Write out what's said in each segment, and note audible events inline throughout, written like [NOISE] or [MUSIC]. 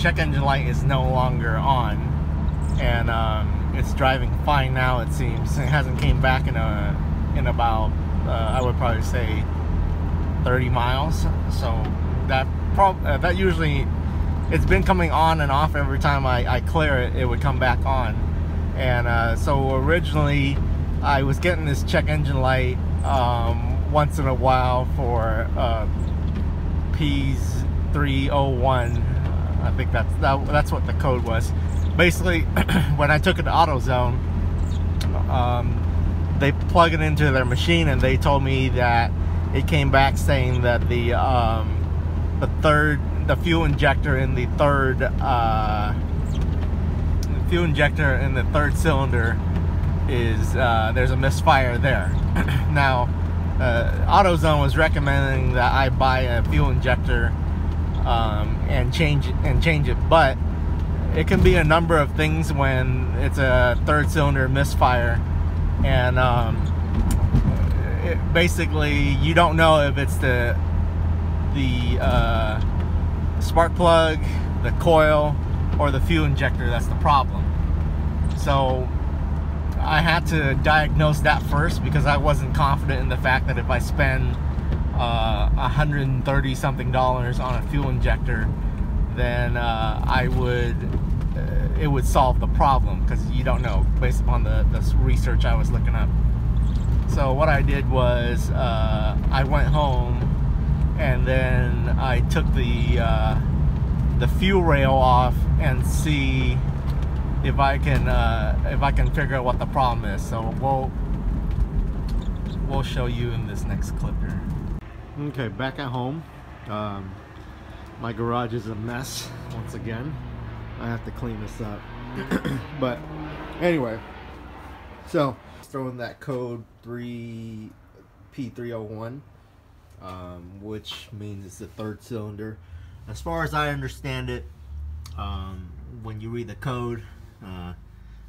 check engine light is no longer on, and um, it's driving fine now. It seems [LAUGHS] it hasn't came back in a in about uh, I would probably say 30 miles. So that prob uh, that usually it's been coming on and off every time I, I clear it. It would come back on, and uh, so originally I was getting this check engine light um, once in a while for uh, P's 301 I think that's that, that's what the code was. Basically [CLEARS THROAT] when I took it to AutoZone um, they plug it into their machine and they told me that it came back saying that the um, the third the fuel injector in the third uh, the fuel injector in the third cylinder is uh, there's a misfire there. [CLEARS THROAT] Now uh, AutoZone was recommending that I buy a fuel injector um, and change and change it. But it can be a number of things when it's a third cylinder misfire, and um, it, basically you don't know if it's the the uh, spark plug, the coil, or the fuel injector that's the problem. So I had to diagnose that first because I wasn't confident in the fact that if I spend uh, 130 something dollars on a fuel injector, then uh, I would uh, it would solve the problem because you don't know based upon the, the research I was looking up. So what I did was uh, I went home and then I took the uh, the fuel rail off and see if I can uh, if I can figure out what the problem is. So we'll we'll show you in this next clip here. Okay, back at home. Um, my garage is a mess once again. I have to clean this up. [CLEARS THROAT] but anyway, so throwing that code 3 P301, um, which means it's the third cylinder. As far as I understand it, um, when you read the code, uh,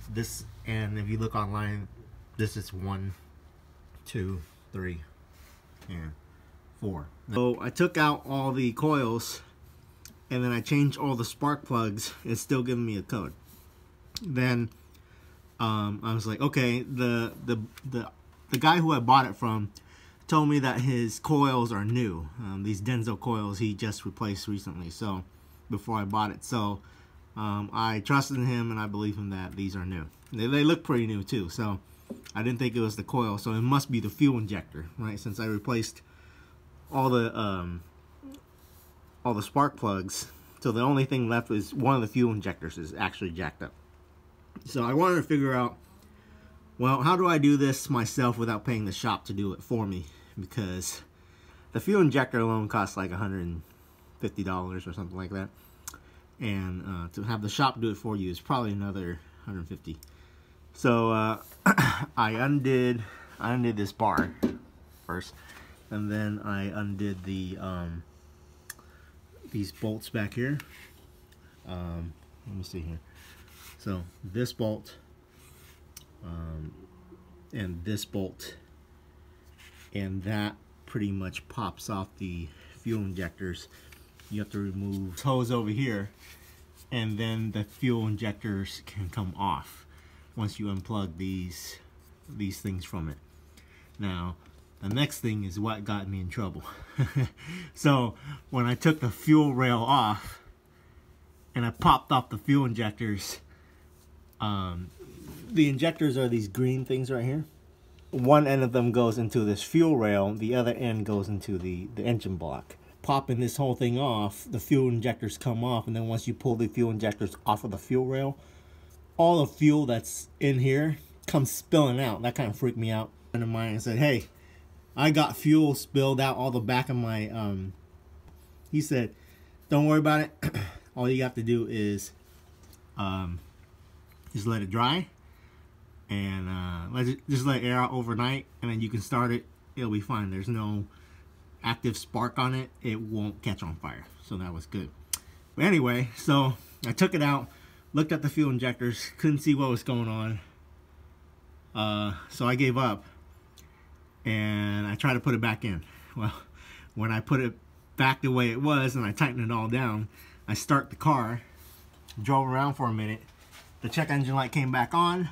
this and if you look online, this is one, two, three, and four. So I took out all the coils and then I changed all the spark plugs. It's still giving me a code. Then um, I was like, okay, the the the the guy who I bought it from told me that his coils are new. Um, these Denso coils he just replaced recently. So before I bought it, so um, I trusted him and I believe him that these are new. They, they look pretty new too. So I didn't think it was the coil. So it must be the fuel injector, right? Since I replaced all the um, all the spark plugs. So the only thing left is one of the fuel injectors is actually jacked up. So I wanted to figure out, well, how do I do this myself without paying the shop to do it for me? Because the fuel injector alone costs like $150 or something like that. And uh, to have the shop do it for you is probably another 150 So uh, [COUGHS] I undid, I undid this bar first and then I undid the um, these bolts back here. Um, let me see here. So this bolt um, and this bolt and that pretty much pops off the fuel injectors. You have to remove hose over here and then the fuel injectors can come off once you unplug these these things from it. Now the next thing is what got me in trouble. [LAUGHS] so when I took the fuel rail off and I popped off the fuel injectors, um, the injectors are these green things right here. One end of them goes into this fuel rail, the other end goes into the, the engine block. Popping this whole thing off, the fuel injectors come off, and then once you pull the fuel injectors off of the fuel rail, all the fuel that's in here comes spilling out. That kind of freaked me out. And of mine said, hey, I got fuel spilled out all the back of my, um, he said, don't worry about it. [CLEARS THROAT] all you have to do is, um, just let it dry and, uh, let it, just let air out overnight and then you can start it. It'll be fine. There's no active spark on it. It won't catch on fire. So that was good. But anyway, so I took it out, looked at the fuel injectors, couldn't see what was going on. Uh, so I gave up and I try to put it back in. Well, [LAUGHS] when I put it back the way it was and I tighten it all down, I start the car drove around for a minute. The check engine light came back on.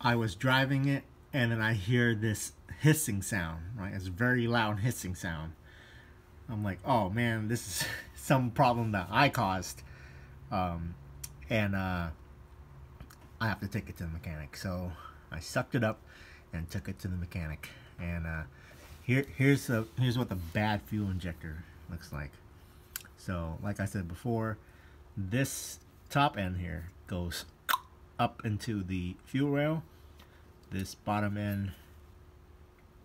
I was driving it, and then I hear this hissing sound, right? It's very loud hissing sound. I'm like, oh man, this is [LAUGHS] some problem that I caused. Um, and uh, I have to take it to the mechanic. So I sucked it up and took it to the mechanic. And uh, here, here's a, here's what the bad fuel injector looks like. So, like I said before, this top end here goes up into the fuel rail. This bottom end,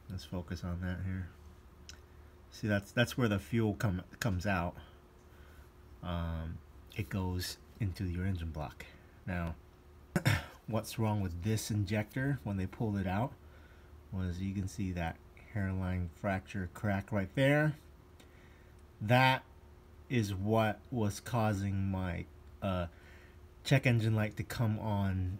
let's focus on that here. See, that's that's where the fuel come comes out. Um, it goes into your engine block. Now, what's wrong with this injector when they pulled it out was you can see that hairline fracture crack right there. That is what was causing my uh, check engine light to come on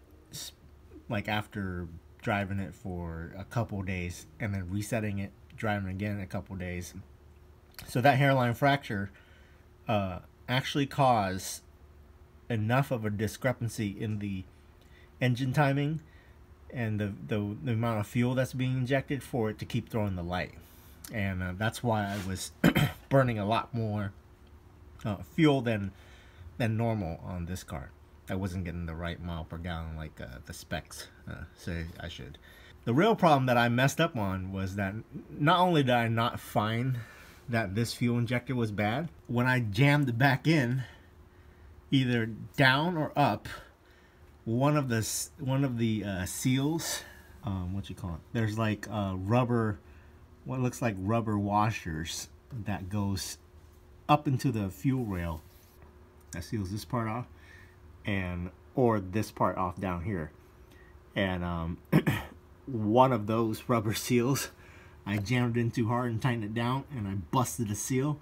like after driving it for a couple days and then resetting it driving again a couple days so that hairline fracture uh, actually caused enough of a discrepancy in the engine timing and the, the, the amount of fuel that's being injected for it to keep throwing the light and uh, that's why I was [CLEARS THROAT] burning a lot more uh, fuel than than normal on this car. I wasn't getting the right mile per gallon like uh, the specs uh, say I should. The real problem that I messed up on was that not only did I not find that this fuel injector was bad, when I jammed it back in, either down or up, one of the one of the uh, seals, um, what you call it? There's like uh, rubber, what looks like rubber washers that goes up into the fuel rail that seals this part off and or this part off down here and um, [CLEARS THROAT] one of those rubber seals I jammed it in too hard and tightened it down and I busted a seal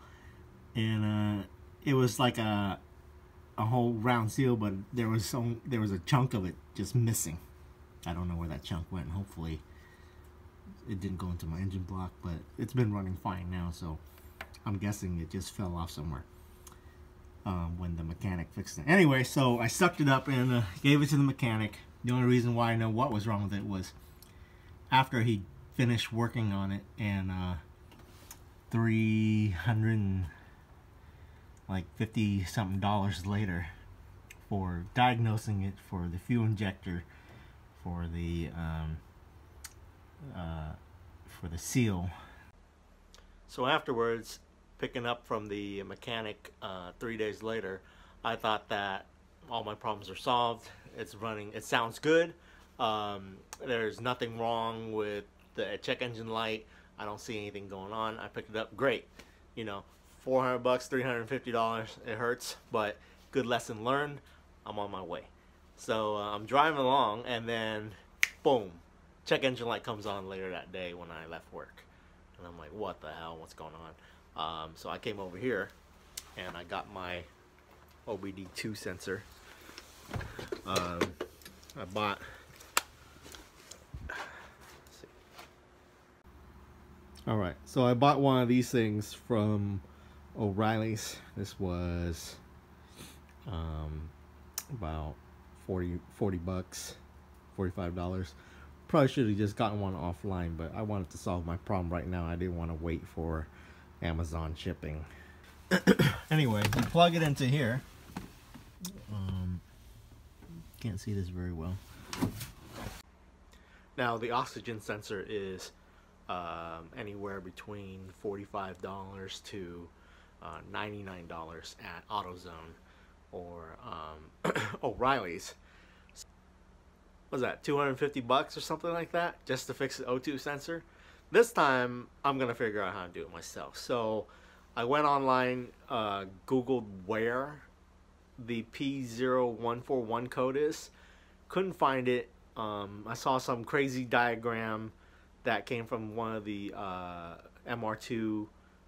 and uh, it was like a a whole round seal but there was some there was a chunk of it just missing I don't know where that chunk went hopefully it didn't go into my engine block but it's been running fine now so I'm guessing it just fell off somewhere um, when the mechanic fixed it. Anyway, so I sucked it up and uh, gave it to the mechanic. The only reason why I know what was wrong with it was after he finished working on it and uh, 300 like 50 something dollars later for diagnosing it for the fuel injector for the um, uh, for the seal so afterwards picking up from the mechanic uh, three days later, I thought that all my problems are solved. It's running, it sounds good. Um, there's nothing wrong with the check engine light. I don't see anything going on. I picked it up, great. You know, 400 bucks, $350, it hurts, but good lesson learned. I'm on my way. So uh, I'm driving along and then boom, check engine light comes on later that day when I left work. And I'm like, what the hell, what's going on? Um, so I came over here and I got my OBD2 sensor. Um, I bought all right so I bought one of these things from O'Reilly's this was um, about 40 40 bucks 45 dollars probably should have just gotten one offline but I wanted to solve my problem right now I didn't want to wait for Amazon shipping. [COUGHS] anyway, you plug it into here. Um, can't see this very well. Now the oxygen sensor is um, anywhere between $45 to uh, $99 at AutoZone or um, [CLEARS THROAT] O'Reilly's. Was that 250 bucks or something like that just to fix the O2 sensor? This time, I'm going to figure out how to do it myself. So, I went online, uh, Googled where the P0141 code is. Couldn't find it. Um, I saw some crazy diagram that came from one of the uh, MR2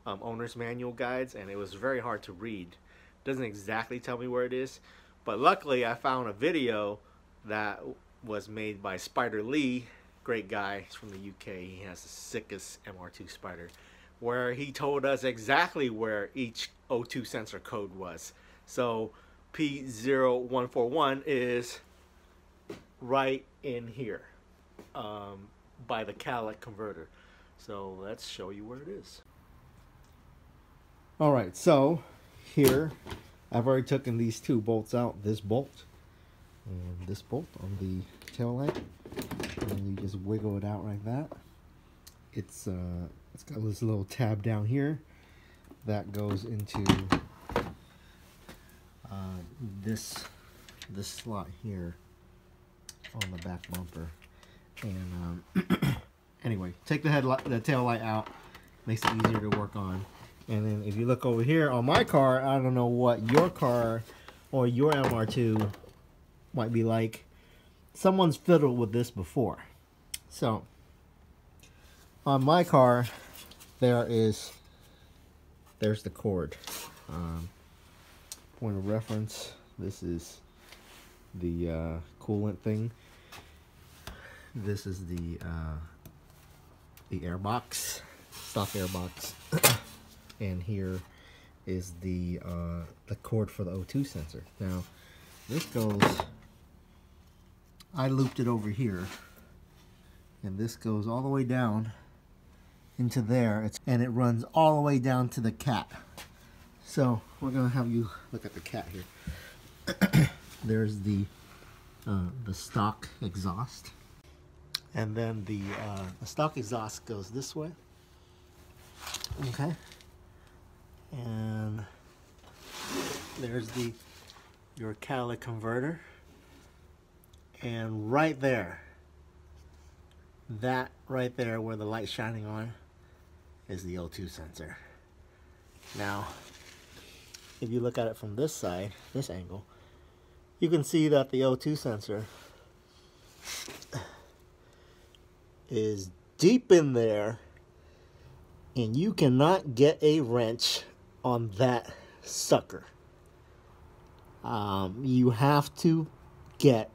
um, owner's manual guides, and it was very hard to read. Doesn't exactly tell me where it is, but luckily I found a video that was made by Spider Lee great guy. He's from the UK. He has the sickest MR2 Spyder where he told us exactly where each O2 sensor code was. So P0141 is right in here um, by the catalytic converter. So let's show you where it is. All right, so here I've already taken these two bolts out. This bolt and this bolt on the tail light, and you just wiggle it out like that. It's uh, it's got this little tab down here that goes into uh, this this slot here on the back bumper. And um, [COUGHS] anyway, take the headlight, the tail light out, makes it easier to work on. And then if you look over here on my car, I don't know what your car or your MR2 might be like. Someone's fiddled with this before. So, on my car, there is, there's the cord. Um, point of reference, this is the uh, coolant thing. This is the uh, the air box, stock air box. [CLEARS THROAT] and here is the uh, the cord for the O2 sensor. Now, this goes, I looped it over here, and this goes all the way down into there, it's, and it runs all the way down to the cat. So, we're to have you look at the cat here. [COUGHS] There's the, uh, the stock exhaust. And then the, uh, the stock exhaust goes this way. Okay and there's the your catalytic converter. And right there that right there where the light's shining on is the O2 sensor. Now if you look at it from this side this angle you can see that the O2 sensor is deep in there and you cannot get a wrench on that sucker. Um, you have to get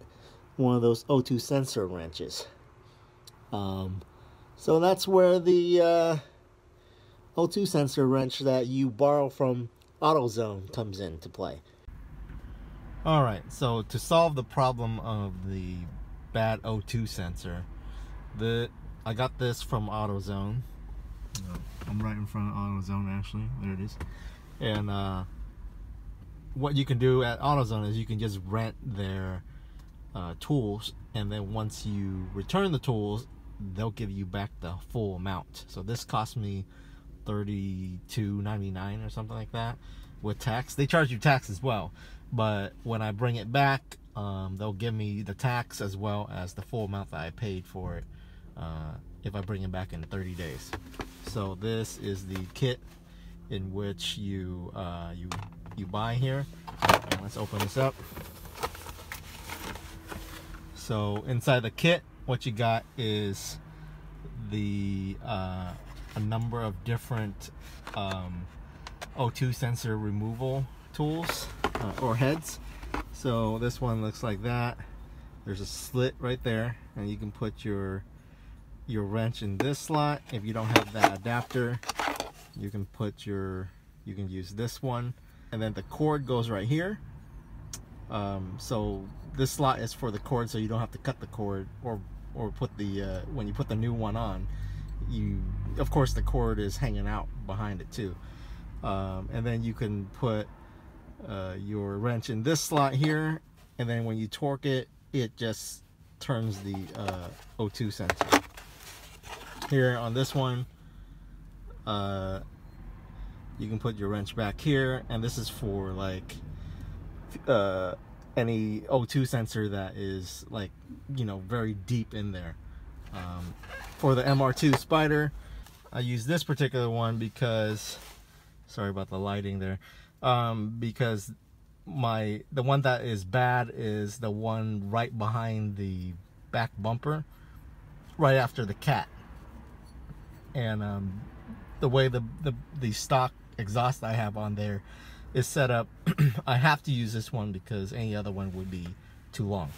one of those O2 sensor wrenches. Um, so that's where the uh, O2 sensor wrench that you borrow from AutoZone comes into play. Alright, so to solve the problem of the bad O2 sensor, the I got this from AutoZone. I'm right in front of AutoZone actually. There it is. And uh, what you can do at AutoZone is you can just rent their uh, tools, and then once you return the tools, they'll give you back the full amount. So this cost me $32.99 or something like that with tax. They charge you tax as well, but when I bring it back, um, they'll give me the tax as well as the full amount that I paid for it uh, if I bring it back in 30 days. So this is the kit in which you uh, you you buy here. Let's open this up. So inside the kit, what you got is the uh, a number of different um, O2 sensor removal tools uh, or heads. So this one looks like that. There's a slit right there, and you can put your your wrench in this slot. If you don't have that adapter, you can put your, you can use this one. And then the cord goes right here. Um, so this slot is for the cord so you don't have to cut the cord or, or put the, uh, when you put the new one on, you, of course the cord is hanging out behind it too. Um, and then you can put uh, your wrench in this slot here and then when you torque it, it just turns the uh, O2 sensor here on this one. Uh, you can put your wrench back here and this is for like uh, any O2 sensor that is like you know very deep in there. Um, for the MR2 Spyder I use this particular one because sorry about the lighting there um, because my the one that is bad is the one right behind the back bumper right after the cat and um, the way the, the, the stock exhaust I have on there is set up, [CLEARS THROAT] I have to use this one because any other one would be too long.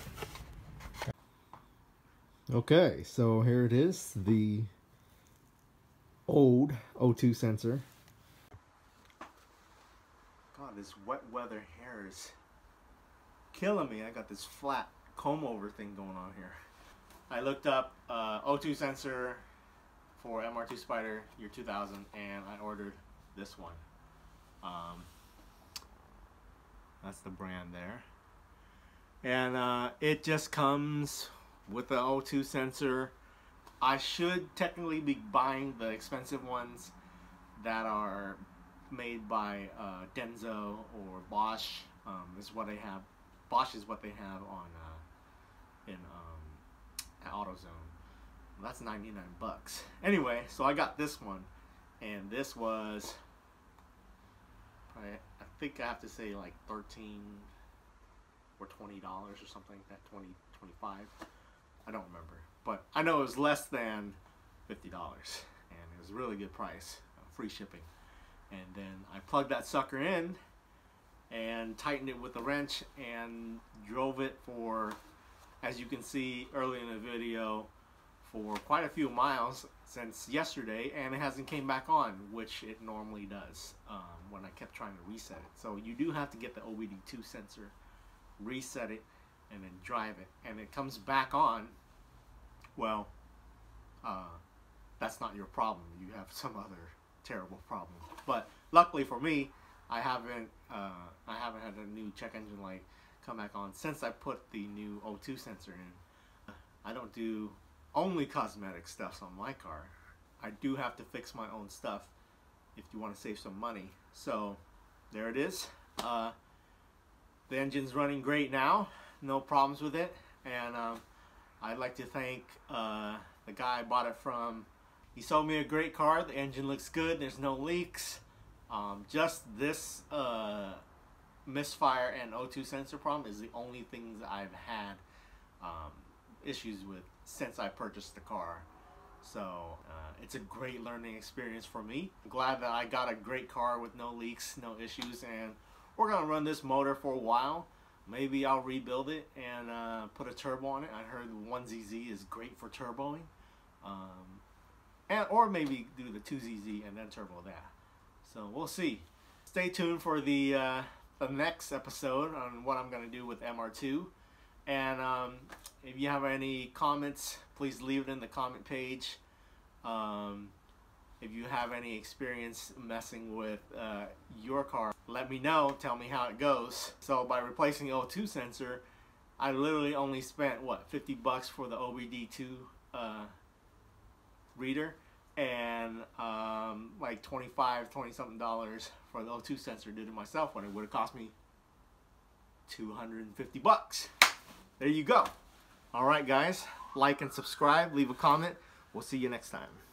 Okay, so here it is, the old O2 sensor. God, this wet weather hair is killing me. I got this flat comb over thing going on here. I looked up uh, O2 sensor for MR2 Spyder year 2000 and I ordered this one. Um, that's the brand there. And uh, it just comes with the O2 sensor. I should technically be buying the expensive ones that are made by uh, Denso or Bosch um, is what they have. Bosch is what they have on uh, in um, at AutoZone. That's 99 bucks. Anyway, so I got this one, and this was I think I have to say like 13 or 20 dollars or something like that 20 25 I don't remember but I know it was less than 50 dollars and it was a really good price uh, free shipping and then I plugged that sucker in and tightened it with a wrench and drove it for as you can see early in the video for quite a few miles since yesterday and it hasn't came back on which it normally does um, when I kept trying to reset it. So you do have to get the OBD2 sensor reset it and then drive it. And it comes back on well uh, that's not your problem. You have [LAUGHS] some other terrible problem. But luckily for me I haven't uh, I haven't had a new check engine light come back on since I put the new O2 sensor in. I don't do only cosmetic stuff on my car. I do have to fix my own stuff if you want to save some money. So there it is. Uh, the engine's running great now. No problems with it. And um, I'd like to thank uh, the guy I bought it from. He sold me a great car. The engine looks good. There's no leaks. Um, just this uh, misfire and O2 sensor problem is the only things I've had um, issues with since I purchased the car. So uh, it's a great learning experience for me. I'm glad that I got a great car with no leaks, no issues, and we're gonna run this motor for a while. Maybe I'll rebuild it and uh, put a turbo on it. I heard the 1ZZ is great for turboing. Um, and Or maybe do the 2ZZ and then turbo that. So we'll see. Stay tuned for the, uh, the next episode on what I'm gonna do with MR2. And um, if you have any comments, please leave it in the comment page. Um, if you have any experience messing with uh, your car, let me know. Tell me how it goes. So by replacing the O2 sensor, I literally only spent, what, 50 bucks for the OBD2 uh, reader and um, like 25 20 something dollars for the O2 sensor did it myself when it would have cost me 250 bucks there you go. All right, guys. Like and subscribe. Leave a comment. We'll see you next time.